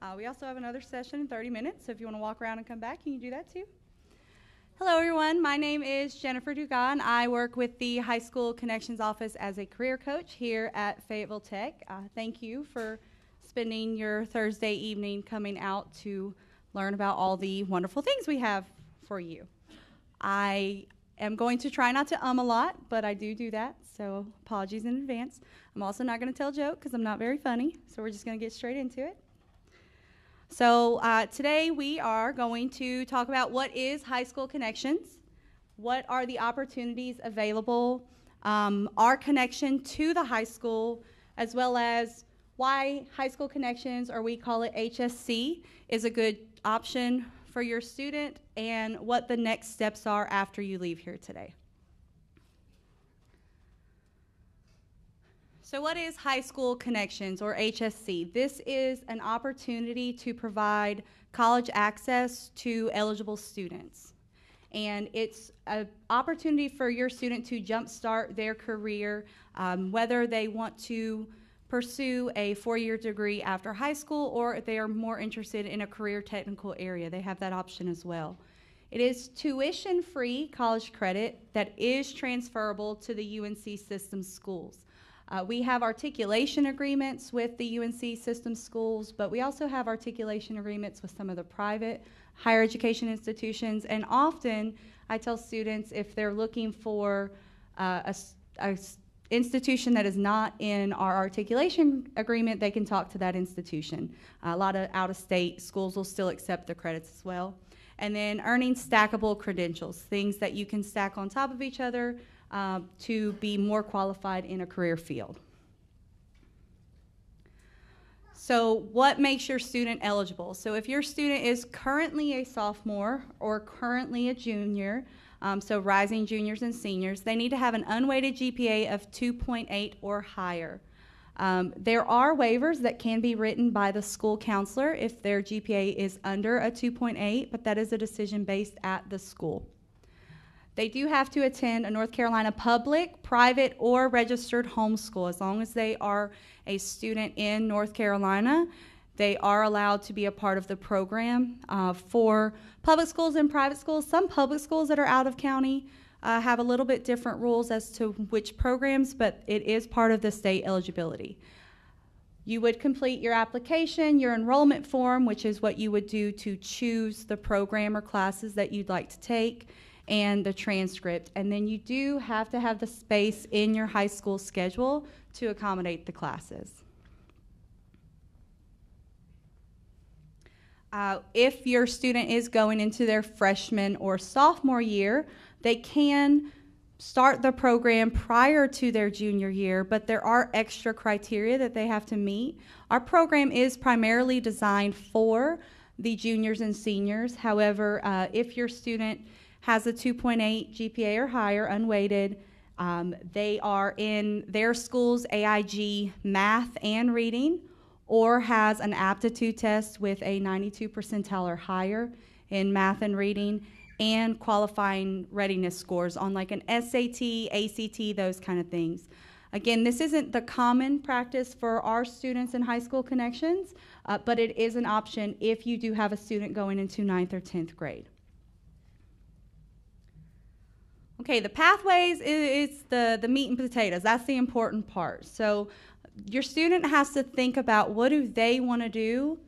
Uh, we also have another session in 30 minutes, so if you want to walk around and come back, you can do that too. Hello, everyone. My name is Jennifer Dugan. I work with the High School Connections Office as a career coach here at Fayetteville Tech. Uh, thank you for spending your Thursday evening coming out to learn about all the wonderful things we have for you. I am going to try not to um a lot, but I do do that, so apologies in advance. I'm also not going to tell a joke because I'm not very funny, so we're just going to get straight into it. So uh, today we are going to talk about what is High School Connections, what are the opportunities available, um, our connection to the high school, as well as why High School Connections, or we call it HSC, is a good option for your student, and what the next steps are after you leave here today. So, what is High School Connections or HSC? This is an opportunity to provide college access to eligible students. And it's an opportunity for your student to jumpstart their career, um, whether they want to pursue a four year degree after high school or if they are more interested in a career technical area. They have that option as well. It is tuition free college credit that is transferable to the UNC system schools. Uh, we have articulation agreements with the UNC system schools, but we also have articulation agreements with some of the private higher education institutions. And often, I tell students if they're looking for uh, a, a institution that is not in our articulation agreement, they can talk to that institution. A lot of out of state schools will still accept the credits as well. And then earning stackable credentials, things that you can stack on top of each other uh, to be more qualified in a career field. So, what makes your student eligible? So, if your student is currently a sophomore or currently a junior, um, so rising juniors and seniors, they need to have an unweighted GPA of 2.8 or higher. Um, there are waivers that can be written by the school counselor if their GPA is under a 2.8, but that is a decision based at the school. They do have to attend a North Carolina public, private, or registered homeschool. As long as they are a student in North Carolina, they are allowed to be a part of the program. Uh, for public schools and private schools, some public schools that are out of county uh, have a little bit different rules as to which programs, but it is part of the state eligibility. You would complete your application, your enrollment form, which is what you would do to choose the program or classes that you'd like to take and the transcript. And then you do have to have the space in your high school schedule to accommodate the classes. Uh, if your student is going into their freshman or sophomore year, they can start the program prior to their junior year, but there are extra criteria that they have to meet. Our program is primarily designed for the juniors and seniors. However, uh, if your student has a 2.8 GPA or higher, unweighted. Um, they are in their school's AIG math and reading, or has an aptitude test with a 92 percentile or higher in math and reading, and qualifying readiness scores on like an SAT, ACT, those kind of things. Again, this isn't the common practice for our students in high school connections, uh, but it is an option if you do have a student going into ninth or 10th grade. Okay, the pathways is, is the, the meat and potatoes. That's the important part. So your student has to think about what do they want to do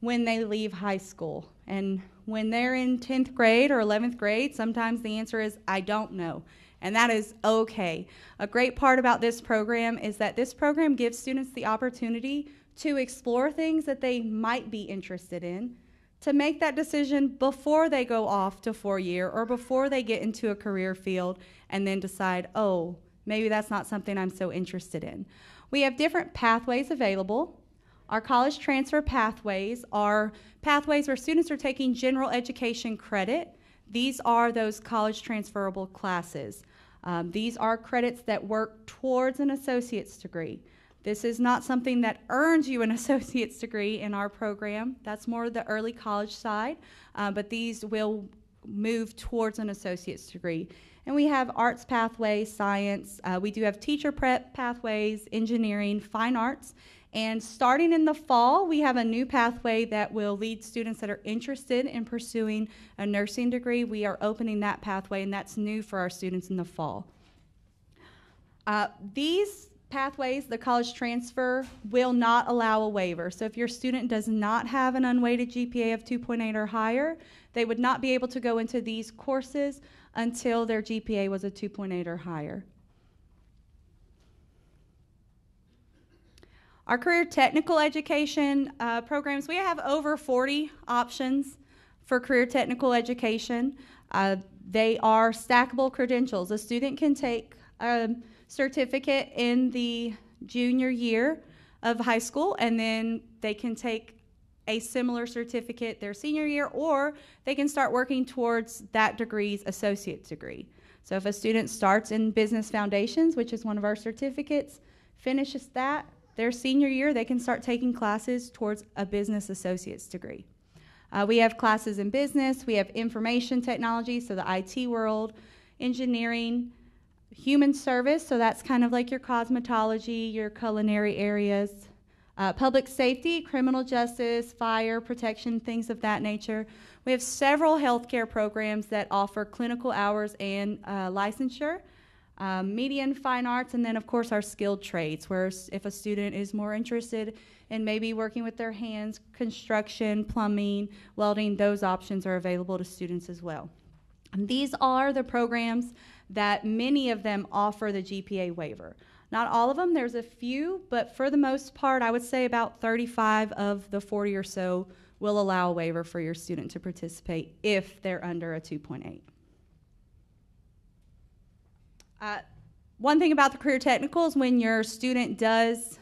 when they leave high school. And when they're in 10th grade or 11th grade, sometimes the answer is, I don't know. And that is okay. A great part about this program is that this program gives students the opportunity to explore things that they might be interested in to make that decision before they go off to four year or before they get into a career field and then decide, oh, maybe that's not something I'm so interested in. We have different pathways available. Our college transfer pathways are pathways where students are taking general education credit. These are those college transferable classes. Um, these are credits that work towards an associate's degree. This is not something that earns you an associate's degree in our program. That's more the early college side, uh, but these will move towards an associate's degree. And we have arts pathways, science. Uh, we do have teacher prep pathways, engineering, fine arts, And starting in the fall, we have a new pathway that will lead students that are interested in pursuing a nursing degree. We are opening that pathway, and that's new for our students in the fall. Uh, these pathways, the college transfer, will not allow a waiver. So if your student does not have an unweighted GPA of 2.8 or higher, they would not be able to go into these courses until their GPA was a 2.8 or higher. Our career technical education uh, programs, we have over 40 options for career technical education. Uh, they are stackable credentials. A student can take a certificate in the junior year of high school, and then they can take a similar certificate their senior year, or they can start working towards that degree's associate degree. So if a student starts in Business Foundations, which is one of our certificates, finishes that, their senior year, they can start taking classes towards a business associate's degree. Uh, we have classes in business, we have information technology, so the IT world, engineering, human service, so that's kind of like your cosmetology, your culinary areas, uh, public safety, criminal justice, fire protection, things of that nature. We have several healthcare programs that offer clinical hours and uh, licensure um, media and fine arts, and then of course our skilled trades, where if a student is more interested in maybe working with their hands, construction, plumbing, welding, those options are available to students as well. And these are the programs that many of them offer the GPA waiver. Not all of them, there's a few, but for the most part, I would say about 35 of the 40 or so will allow a waiver for your student to participate if they're under a 2.8. Uh, one thing about the career technicals, when your student does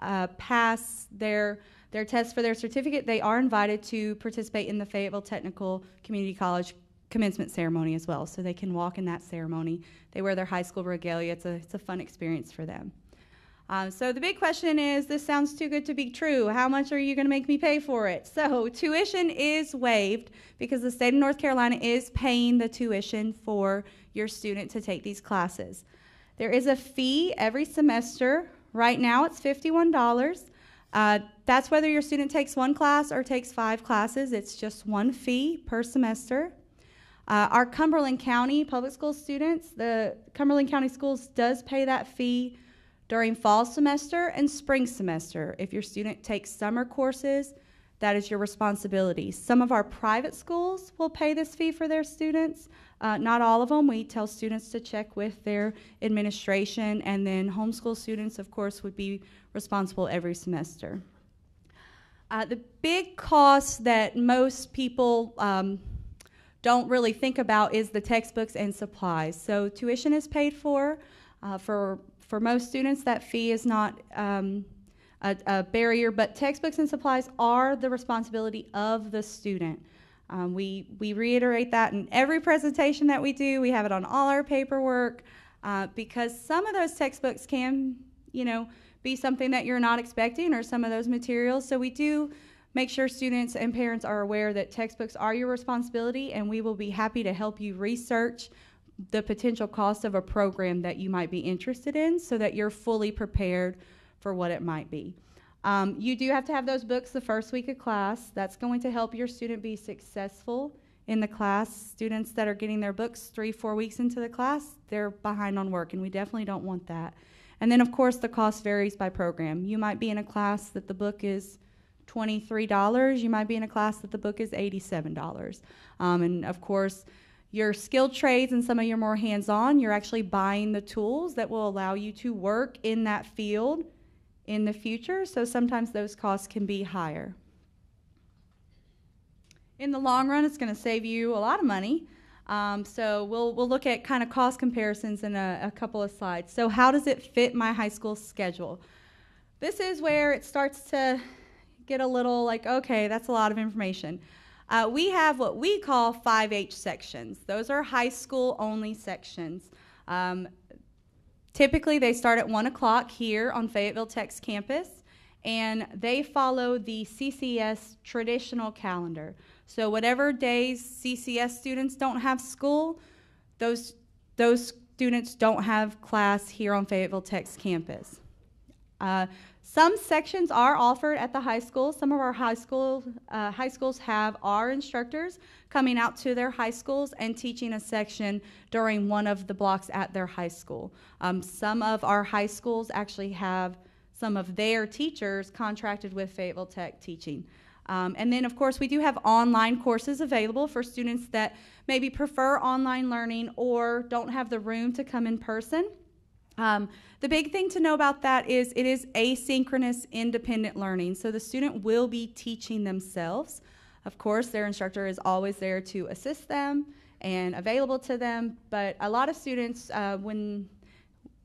uh, pass their their test for their certificate, they are invited to participate in the Fayetteville Technical Community College commencement ceremony as well. So they can walk in that ceremony. They wear their high school regalia. It's a, it's a fun experience for them. Um, so the big question is, this sounds too good to be true. How much are you going to make me pay for it? So tuition is waived because the state of North Carolina is paying the tuition for your student to take these classes. There is a fee every semester. Right now it's $51. Uh, that's whether your student takes one class or takes five classes. It's just one fee per semester. Uh, our Cumberland County public school students, the Cumberland County Schools does pay that fee during fall semester and spring semester. If your student takes summer courses, that is your responsibility. Some of our private schools will pay this fee for their students. Uh, not all of them. We tell students to check with their administration, and then homeschool students, of course, would be responsible every semester. Uh, the big cost that most people um, don't really think about is the textbooks and supplies. So tuition is paid for. Uh, for for most students, that fee is not um, a, a, barrier, but textbooks and supplies are the responsibility of the student. Um, we, we reiterate that in every presentation that we do. We have it on all our paperwork uh, because some of those textbooks can, you know, be something that you're not expecting or some of those materials. So we do make sure students and parents are aware that textbooks are your responsibility and we will be happy to help you research the potential cost of a program that you might be interested in so that you're fully prepared for what it might be. Um, you do have to have those books the first week of class. That's going to help your student be successful in the class. Students that are getting their books three, four weeks into the class, they're behind on work, and we definitely don't want that. And then, of course, the cost varies by program. You might be in a class that the book is $23. You might be in a class that the book is $87. Um, and, of course, your skilled trades and some of your more hands-on, you're actually buying the tools that will allow you to work in that field in the future. So sometimes those costs can be higher. In the long run, it's going to save you a lot of money. Um, so we'll, we'll look at kind of cost comparisons in a, a couple of slides. So how does it fit my high school schedule? This is where it starts to get a little like, okay, that's a lot of information. Uh, we have what we call 5H sections. Those are high school only sections. Um, typically, they start at 1 o'clock here on Fayetteville Tech's campus, and they follow the CCS traditional calendar. So, whatever days CCS students don't have school, those, those students don't have class here on Fayetteville Tech's campus. Uh, some sections are offered at the high school. Some of our high school uh, high schools have our instructors coming out to their high schools and teaching a section during one of the blocks at their high school. Um, some of our high schools actually have some of their teachers contracted with Fayetteville Tech teaching. Um, and then, of course, we do have online courses available for students that maybe prefer online learning or don't have the room to come in person. Um, the big thing to know about that is it is asynchronous independent learning. So the student will be teaching themselves. Of course, their instructor is always there to assist them and available to them. But a lot of students, uh, when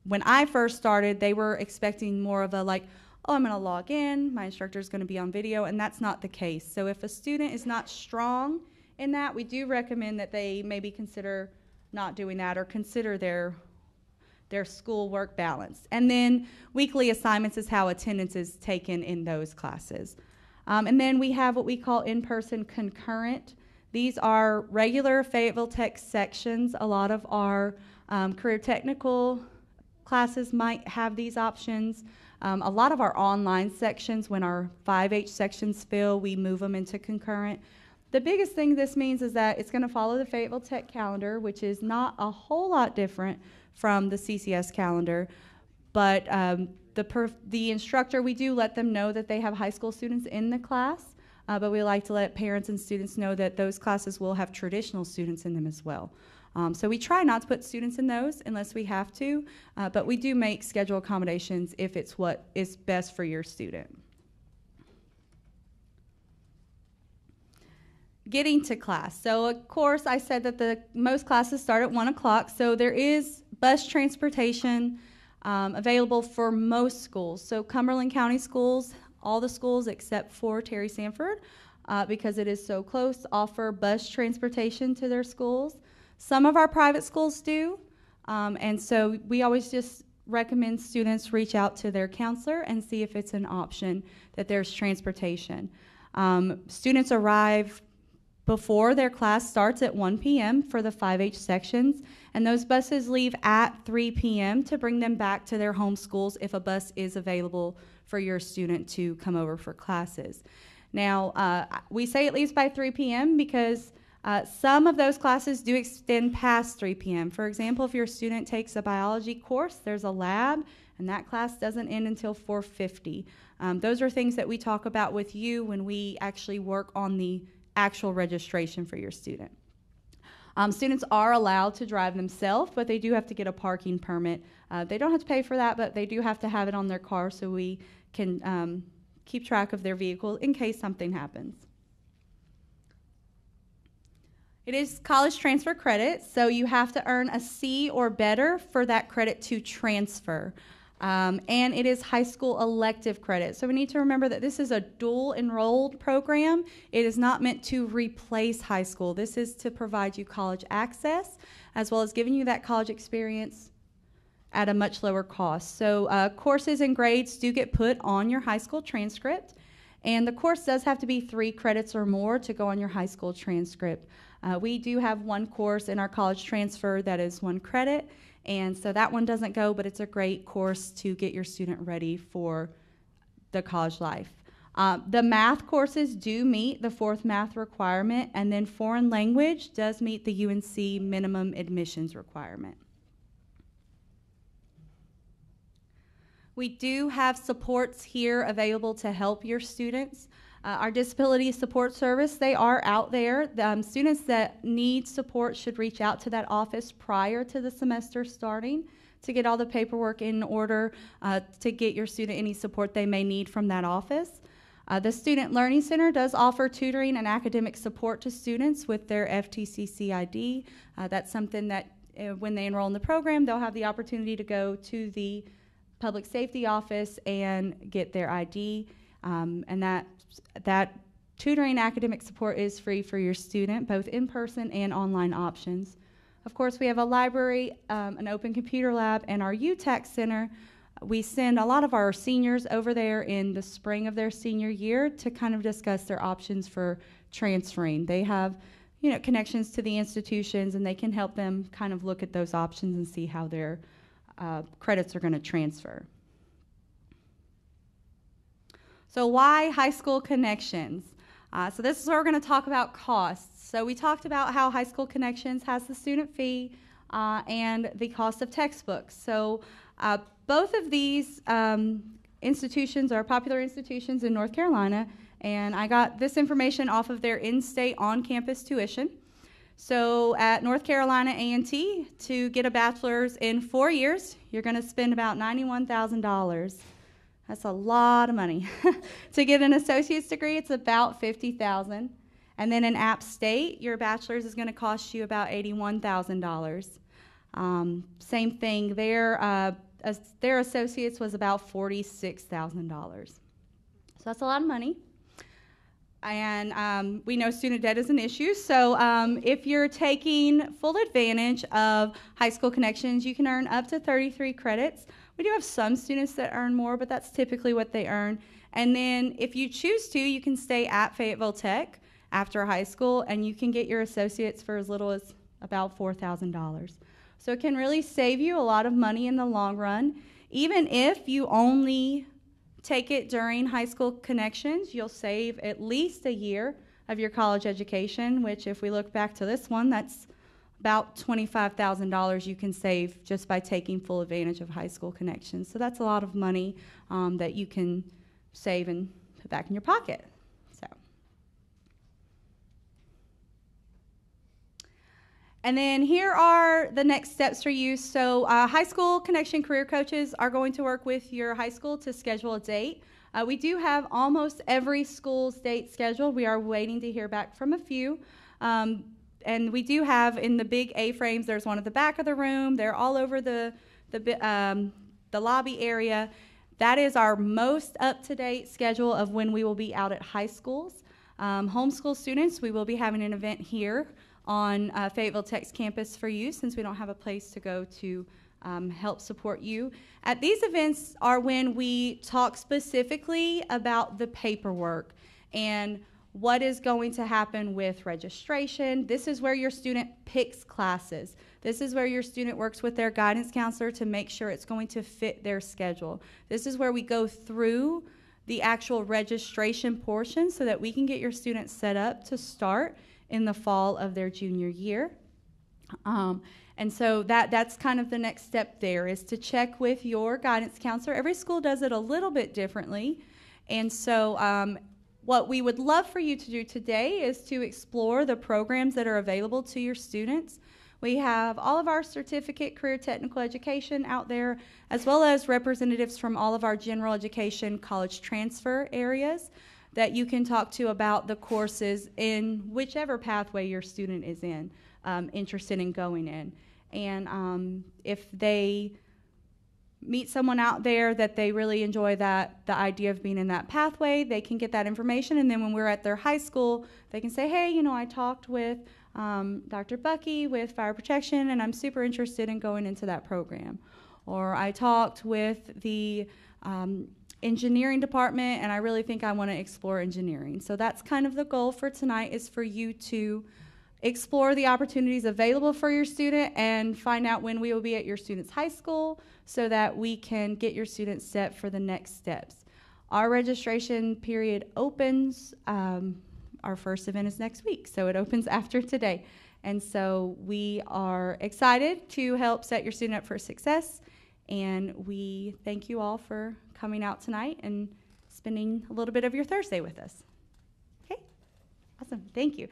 when I first started, they were expecting more of a like, oh, I'm going to log in, my instructor is going to be on video, and that's not the case. So if a student is not strong in that, we do recommend that they maybe consider not doing that or consider their their school work balance. And then weekly assignments is how attendance is taken in those classes. Um, and then we have what we call in person concurrent. These are regular Fayetteville Tech sections. A lot of our um, career technical classes might have these options. Um, a lot of our online sections, when our 5H sections fill, we move them into concurrent. The biggest thing this means is that it's going to follow the Fayetteville Tech calendar, which is not a whole lot different from the CCS calendar. But um, the, perf- the instructor, we do let them know that they have high school students in the class, uh, but we like to let parents and students know that those classes will have traditional students in them as well. Um, so we try not to put students in those unless we have to, uh, but we do make schedule accommodations if it's what is best for your student. Getting to class. So of course I said that the most classes start at one o'clock. So there is bus transportation um, available for most schools. So Cumberland County schools, all the schools except for Terry Sanford, uh, because it is so close, offer bus transportation to their schools. Some of our private schools do, um, and so we always just recommend students reach out to their counselor and see if it's an option that there's transportation. Um, students arrive before their class starts at 1 p.m. for the 5H sections, and those buses leave at 3 p.m. to bring them back to their home schools if a bus is available for your student to come over for classes. Now, uh, we say it leaves by 3 p.m. because uh, some of those classes do extend past 3 p.m. For example, if your student takes a biology course, there's a lab, and that class doesn't end until 4:50. Um, those are things that we talk about with you when we actually work on the actual registration for your student. Um, students are allowed to drive themselves, but they do have to get a parking permit. Uh, they don't have to pay for that, but they do have to have it on their car so we can um, keep track of their vehicle in case something happens. It is college transfer credit, so you have to earn a C or better for that credit to transfer. Um, and it is high school elective credit. So we need to remember that this is a dual enrolled program. It is not meant to replace high school. This is to provide you college access as well as giving you that college experience at a much lower cost. So uh, courses and grades do get put on your high school transcript. And the course does have to be three credits or more to go on your high school transcript. Uh, we do have one course in our college transfer that is one credit, and so that one doesn't go, but it's a great course to get your student ready for the college life. Uh, the math courses do meet the fourth math requirement, and then foreign language does meet the UNC minimum admissions requirement. We do have supports here available to help your students. Uh, our disability support service, they are out there. The, um, students that need support should reach out to that office prior to the semester starting to get all the paperwork in order uh, to get your student any support they may need from that office. Uh, the Student Learning Center does offer tutoring and academic support to students with their FTCC ID. Uh, that's something that uh, when they enroll in the program, they'll have the opportunity to go to the public safety office and get their ID. Um, and that, that tutoring academic support is free for your student, both in person and online options. Of course, we have a library, um, an open computer lab, and our UTAC Center. We send a lot of our seniors over there in the spring of their senior year to kind of discuss their options for transferring. They have you know, connections to the institutions, and they can help them kind of look at those options and see how their uh, credits are going to transfer. So, why high school connections? Uh, so, this is where we're going to talk about costs. So, we talked about how high school connections has the student fee uh, and the cost of textbooks. So, uh, both of these um, institutions are popular institutions in North Carolina, and I got this information off of their in-state on-campus tuition. So at North Carolina A&T, to get a bachelor's in four years, you're going to spend about $91,000. That's a lot of money. to get an associate's degree, it's about 50000 And then in App State, your bachelor's is going to cost you about $81,000. Um, same thing, their, uh, their associates was about $46,000. So that's a lot of money and um, we know student debt is an issue. So um, if you're taking full advantage of high school connections, you can earn up to 33 credits. We do have some students that earn more, but that's typically what they earn. And then if you choose to, you can stay at Fayetteville Tech after high school, and you can get your associates for as little as about $4,000. So it can really save you a lot of money in the long run. Even if you only take it during high school connections, you'll save at least a year of your college education, which, if we look back to this one, that's about $25,000 you can save just by taking full advantage of high school connections. So that's a lot of money um, that you can save and put back in your pocket. And then here are the next steps for you. So, uh, high school connection career coaches are going to work with your high school to schedule a date. Uh, we do have almost every school's date scheduled. We are waiting to hear back from a few. Um, and we do have in the big A frames, there's one at the back of the room. They're all over the, the, um, the lobby area. That is our most up to date schedule of when we will be out at high schools. Um, homeschool students, we will be having an event here on uh, Fayetteville Tech's campus for you since we don't have a place to go to um, help support you. At these events are when we talk specifically about the paperwork and what is going to happen with registration. This is where your student picks classes. This is where your student works with their guidance counselor to make sure it's going to fit their schedule. This is where we go through the actual registration portion so that we can get your students set up to start in the fall of their junior year. Um, and so that, that's kind of the next step there is to check with your guidance counselor. Every school does it a little bit differently. And so um, what we would love for you to do today is to explore the programs that are available to your students. We have all of our certificate career technical education out there, as well as representatives from all of our general education college transfer areas that you can talk to about the courses in whichever pathway your student is in, um, interested in going in. And um, if they meet someone out there that they really enjoy that the idea of being in that pathway they can get that information and then when we're at their high school they can say hey you know i talked with um, dr bucky with fire protection and i'm super interested in going into that program or i talked with the um, engineering department and I really think I want to explore engineering. So that's kind of the goal for tonight is for you to explore the opportunities available for your student and find out when we will be at your student's high school so that we can get your students set for the next steps. Our registration period opens, um, our first event is next week, so it opens after today. And so we are excited to help set your student up for success, and we thank you all for coming out tonight and spending a little bit of your Thursday with us. Okay? Awesome. Thank you.